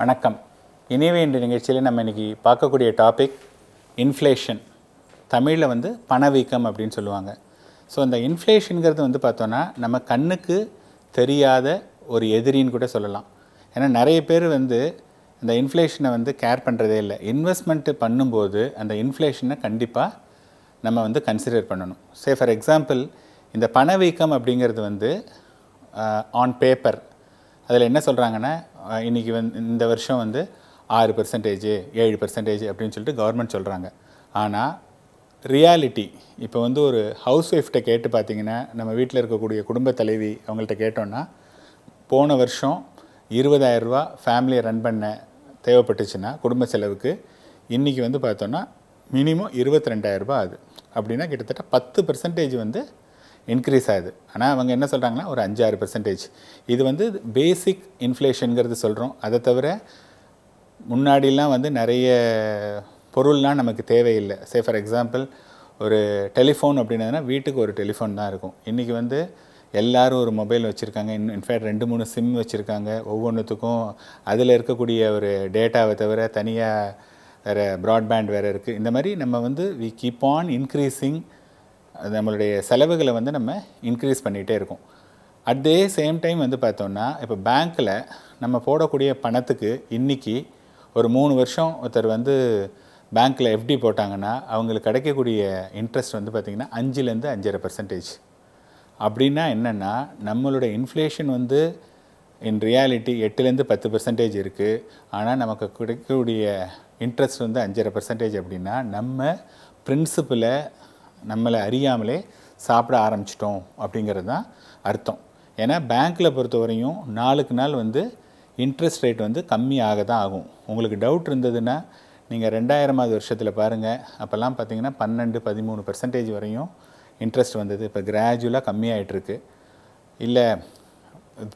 வணக்கம். இனிவே என்ற நிகழ்ச்சியில் நம்ம இன்னைக்கு பார்க்கக்கூடிய டாபிக் இன்ஃப்ளேஷன் தமிழில் வந்து பணவீக்கம் அப்படின்னு சொல்லுவாங்க. ஸோ இந்த இன்ஃப்ளேஷனுங்கிறது வந்து பார்த்தோன்னா நம்ம கண்ணுக்கு தெரியாத ஒரு எதிரின்னு கூட சொல்லலாம். ஏன்னா நிறைய பேர் வந்து இந்த இன்ஃப்ளேஷனை வந்து கேர் பண்ணுறதே இல்லை. இன்வெஸ்ட்மெண்ட்டு பண்ணும்போது அந்த இன்ஃப்ளேஷனை கண்டிப்பாக நம்ம வந்து கன்சிடர் பண்ணணும். சே ஃபார் எக்ஸாம்பிள் இந்த பணவீக்கம் அப்படிங்கிறது வந்து ஆன் பேப்பர் அதில் என்ன சொல்கிறாங்கன்னா இன்றைக்கி வந்து இந்த வருஷம் வந்து ஆறு பெர்சன்டேஜ் ஏழு பெர்சன்டேஜ் அப்படின்னு சொல்லிட்டு கவர்மெண்ட் சொல்கிறாங்க ஆனால் ரியாலிட்டி இப்போ வந்து ஒரு ஹவுஸ் ஒய்ஃப்கிட்ட கேட்டு பார்த்தீங்கன்னா நம்ம வீட்டில் இருக்கக்கூடிய குடும்ப தலைவி அவங்கள்ட்ட கேட்டோன்னா போன வருஷம் இருபதாயிரரூபா ஃபேமிலியை ரன் பண்ண தேவைப்பட்டுச்சுன்னா குடும்ப செலவுக்கு இன்றைக்கி வந்து பார்த்தோன்னா மினிமம் இருபத்தி ரெண்டாயிரரூபா ஆகுது. அப்படின்னா கிட்டத்தட்ட பத்து பர்சன்டேஜ் வந்து இன்க்ரீஸ் ஆகுது. ஆனால் அவங்க என்ன சொல்கிறாங்கன்னா ஒரு அஞ்சாறு பர்சன்டேஜ் இது வந்து பேசிக் இன்ஃப்ளேஷனுங்கிறது சொல்கிறோம் அதை தவிர முன்னாடிலாம் வந்து நிறைய பொருள்லாம் நமக்கு தேவையில்லை. சே ஃபார் எக்ஸாம்பிள் ஒரு டெலிஃபோன் அப்படின்னதுன்னா வீட்டுக்கு ஒரு டெலிஃபோன் தான் இருக்கும். இன்றைக்கி வந்து எல்லோரும் ஒரு மொபைல் வச்சுருக்காங்க. இன் இன்ஃபேக்ட் ரெண்டு மூணு சிம் வச்சுருக்காங்க. ஒவ்வொன்றுத்துக்கும் அதில் இருக்கக்கூடிய ஒரு டேட்டாவை தவிர தனியாக வேறு ப்ராட்பேண்ட் வேறு இருக்குது இந்த மாதிரி நம்ம வந்து வி கீப் ஆன் இன்க்ரீஸிங் நம்மளுடைய செலவுகளை வந்து நம்ம இன்க்ரீஸ் பண்ணிகிட்டே இருக்கோம். அட் தே சேம் டைம் வந்து பார்த்தோம்னா இப்போ பேங்க்கில் நம்ம போடக்கூடிய பணத்துக்கு இன்றைக்கி ஒரு மூணு வருஷம் ஒருத்தர் வந்து பேங்க்கில் எஃப்டி போட்டாங்கன்னா அவங்களுக்கு கிடைக்கக்கூடிய இன்ட்ரெஸ்ட் வந்து பார்த்திங்கன்னா அஞ்சுலேருந்து அஞ்சரை பர்சன்டேஜ் அப்படின்னா என்னென்னா நம்மளோட இன்ஃப்ளேஷன் வந்து இன் ரியாலிட்டி எட்டுலேருந்து பத்து பர்சன்டேஜ் இருக்குது ஆனால் நமக்கு கிடைக்கக்கூடிய இன்ட்ரெஸ்ட் வந்து அஞ்சரை பர்சன்டேஜ் அப்படின்னா நம்ம பிரின்சிப்பில் நம்மளை அறியாமலே சாப்பிட ஆரம்பிச்சிட்டோம் அப்படிங்கிறது தான் அர்த்தம். ஏன்னா பேங்க்கில் பொறுத்தவரையும் நாளுக்கு நாள் வந்து இன்ட்ரெஸ்ட் ரேட் வந்து கம்மியாக தான் ஆகும். உங்களுக்கு டவுட் இருந்ததுன்னா நீங்கள் ரெண்டாயிரமாவது வருஷத்தில் பாருங்கள் அப்போல்லாம் பார்த்தீங்கன்னா பன்னெண்டு பதிமூணு பர்சன்டேஜ் வரையும் இன்ட்ரெஸ்ட் வந்தது. இப்போ கிராஜுவலாக கம்மியாகிட்டுருக்கு இல்லை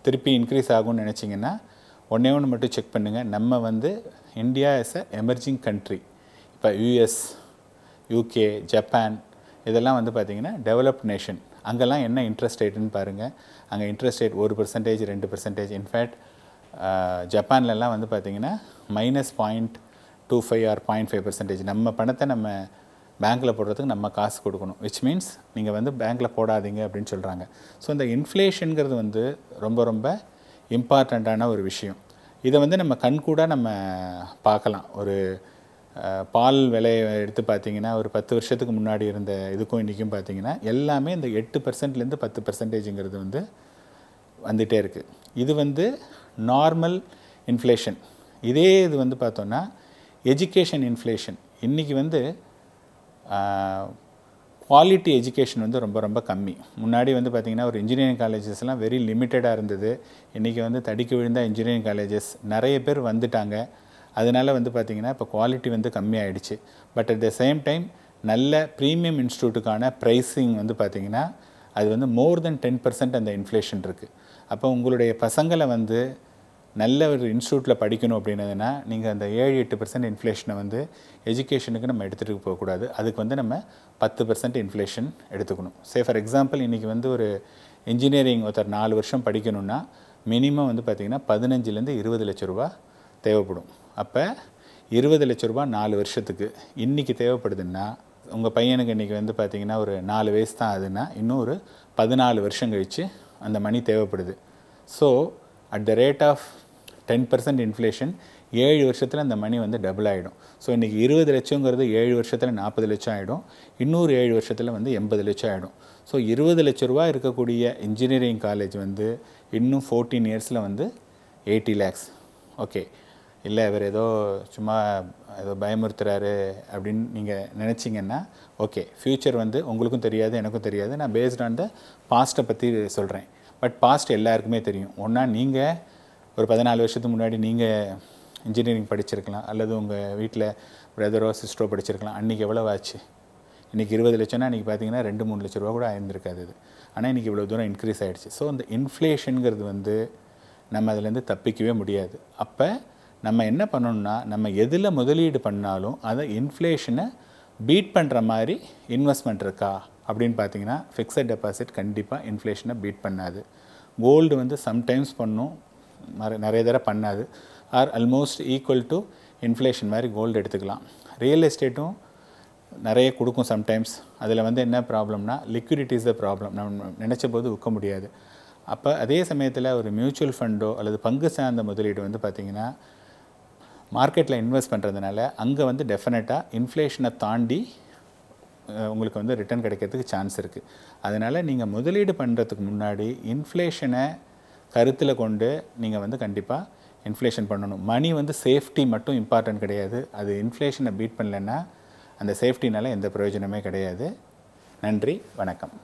திருப்பி இன்க்ரீஸ் ஆகும்னு நினச்சிங்கன்னா ஒன்றே ஒன்று மட்டும் செக் பண்ணுங்கள் நம்ம வந்து India is a emerging country இப்போ யூஎஸ் யூகே ஜப்பான் இதெல்லாம் வந்து பார்த்திங்கன்னா டெவலப்ட் நேஷன் அங்கெல்லாம் என்ன இன்ட்ரெஸ்ட் ரேட்டுன்னு பாருங்கள் அங்கே இன்ட்ரெஸ்ட் ரேட் ஒரு பர்சன்டேஜ் ரெண்டு பர்சன்டேஜ் இன்ஃபேக்ட் ஜப்பான்லலாம் வந்து பார்த்திங்கன்னா minus point two five or point five percentage நம்ம பணத்தை நம்ம பேங்க்கில் போடுறதுக்கு நம்ம காசு கொடுக்கணும். விச் மீன்ஸ் நீங்கள் வந்து பேங்க்கில் போடாதீங்க அப்படின்னு சொல்கிறாங்க ஸோ இந்த இன்ஃப்ளேஷனுங்கிறது வந்து ரொம்ப ரொம்ப இம்பார்ட்டண்ட்டான ஒரு விஷயம். இதை வந்து நம்ம கண்கூடாக நம்ம பார்க்கலாம். ஒரு பால் விலையை எடுத்து பார்த்தீங்கன்னா ஒரு பத்து வருஷத்துக்கு முன்னாடி இருந்த இதுக்கும் இன்றைக்கும் பார்த்தீங்கன்னா எல்லாமே இந்த எட்டு பர்சன்ட்லேருந்து பத்து பர்சன்டேஜுங்கிறது வந்து வந்துகிட்டே இருக்குது இது வந்து நார்மல் இன்ஃப்ளேஷன் இதே இது வந்து பார்த்தோன்னா எஜுகேஷன் இன்ஃப்ளேஷன் இன்றைக்கி வந்து குவாலிட்டி எஜுகேஷன் வந்து ரொம்ப ரொம்ப கம்மி. முன்னாடி வந்து பார்த்திங்கன்னா ஒரு இன்ஜினியரிங் காலேஜஸ்லாம் வெரி லிமிட்டடாக இருந்தது. இன்றைக்கி வந்து தடிக்கு விழுந்த இன்ஜினியரிங் காலேஜஸ் நிறைய பேர் வந்துட்டாங்க. அதனால் வந்து பார்த்திங்கன்னா இப்போ குவாலிட்டி வந்து கம்மியாயிடுச்சு. But at the same time நல்ல ப்ரீமியம் இன்ஸ்டியூட்டுக்கான ப்ரைஸிங் வந்து பார்த்திங்கன்னா அது வந்து மோர் தென் டென் பர்சன்ட் அந்த இன்ஃப்ளேஷன் இருக்குது அப்போ உங்களுடைய பசங்களை வந்து நல்ல ஒரு இன்ஸ்டியூட்டில் படிக்கணும் அப்படின்னதுன்னா நீங்கள் அந்த ஏழு எட்டு பர்சன்ட் இன்ஃப்ளேஷனை வந்து எஜுகேஷனுக்கு நம்ம எடுத்துகிட்டு போகக்கூடாது அதுக்கு வந்து நம்ம பத்து பர்சன்ட் இன்ஃப்ளேஷன் எடுத்துக்கணும். சே ஃபார் எக்ஸாம்பிள் இன்றைக்கி வந்து ஒரு இன்ஜினியரிங் ஒருத்தர் நாலு வருஷம் படிக்கணும்னா மினிமம் வந்து பார்த்திங்கன்னா பதினஞ்சுலேருந்து இருபது லட்ச ரூபா தேவைப்படும். அப்போ இருபது லட்ச ரூபா நாலு வருஷத்துக்கு இன்றைக்கி தேவைப்படுதுன்னா உங்கள் பையனுக்கு இன்றைக்கி வந்து பார்த்திங்கன்னா ஒரு நாலு வயசு தான் ஆகுதுன்னா இன்னும் ஒரு பதினாலு வருஷம் கழித்து அந்த மணி தேவைப்படுது. So at the rate of ten percent inflation ஏழு வருஷத்தில் அந்த மணி வந்து டபுள் ஆகிடும் ஸோ இன்றைக்கி இருபது லட்சங்கிறது ஏழு வருஷத்தில் நாற்பது லட்சம் ஆகிடும் இன்னொரு ஏழு வருஷத்தில் வந்து எண்பது லட்சம் ஆகிடும் ஸோ இருபது லட்ச ரூபா இருக்கக்கூடிய இன்ஜினியரிங் காலேஜ் வந்து இன்னும் ஃபோர்டீன் இயர்ஸில் வந்து எயிட்டி லேக்ஸ் ஓகே இல்லை இவர் ஏதோ சும்மா ஏதோ பயமுறுத்துறாரு அப்படின்னு நீங்கள் நினச்சிங்கன்னா ஓகே ஃப்யூச்சர் வந்து உங்களுக்கும் தெரியாது எனக்கும் தெரியாது. நான் பேஸ்ட் ஆன் த பாஸ்ட்டை பற்றி சொல்கிறேன் பட் பாஸ்ட் எல்லாருக்குமே தெரியும். ஒன்றா நீங்கள் ஒரு பதினாலு வருஷத்துக்கு முன்னாடி நீங்கள் இன்ஜினியரிங் படிச்சிருக்கலாம் அல்லது உங்கள் வீட்டில் பிரதரோ சிஸ்டரோ படிச்சிருக்கலாம். அன்றைக்கி எவ்வளோ ஆச்சு? இன்றைக்கி இருபது லட்சம்னா இன்றைக்கி பார்த்தீங்கன்னா ரெண்டு மூணு லட்ச ரூபா கூட ஆயிருந்திருக்காது அது ஆனால் இன்றைக்கி இவ்வளோ தூரம் இன்க்ரீஸ் ஆகிடுச்சு ஸோ இந்த இன்ஃப்ளேஷனுங்கிறது வந்து நம்ம அதுலேருந்து தப்பிக்கவே முடியாது. அப்போ நம்ம என்ன பண்ணணும்னா நம்ம எதில் முதலீடு பண்ணாலும் அதை இன்ஃப்ளேஷனை பீட் பண்ணுற மாதிரி இன்வெஸ்ட்மெண்ட் இருக்கா அப்படின்னு பார்த்தீங்கன்னா ஃபிக்ஸட் டெபாசிட் கண்டிப்பாக இன்ஃப்ளேஷனை பீட் பண்ணாது. கோல்டு வந்து சம்டைம்ஸ் பண்ணும். நிறைய தடவை பண்ணாது. Or almost equal to inflation மாதிரி கோல்டு எடுத்துக்கலாம். ரியல் எஸ்டேட்டும் நிறைய கொடுக்கும் சம்டைம்ஸ் அதில் வந்து என்ன ப்ராப்ளம்னா லிக்விடிட்டி இஸ் த ப்ராப்ளம் நம்ம நினச்ச போது விற்க முடியாது. அப்போ அதே சமயத்தில் ஒரு மியூச்சுவல் ஃபண்டோ அல்லது பங்கு சார்ந்த முதலீடு வந்து பார்த்திங்கன்னா மார்க்கெட்டில் இன்வெஸ்ட் பண்ணுறதுனால அங்கே வந்து டெஃபினட்டாக இன்ஃப்ளேஷனை தாண்டி உங்களுக்கு வந்து ரிட்டர்ன் கிடைக்கிறதுக்கு சான்ஸ் இருக்குது அதனால் நீங்கள் முதலீடு பண்ணுறதுக்கு முன்னாடி இன்ஃப்ளேஷனை கருத்தில் கொண்டு நீங்கள் வந்து கண்டிப்பாக இன்ஃப்ளேஷன் பண்ணணும். மணி வந்து சேஃப்டி மட்டும் இம்பார்ட்டன்ட் கிடையாது. அது இன்ஃப்ளேஷனை பீட் பண்ணலன்னா அந்த சேஃப்டினால் எந்த பிரயோஜனமே கிடையாது. நன்றி வணக்கம்.